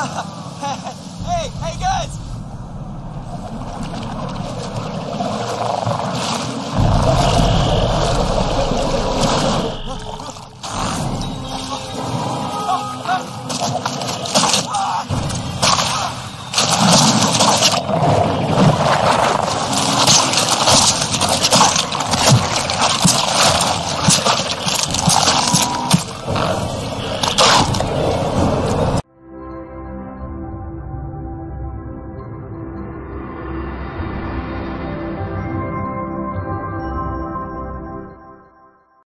ha ha ha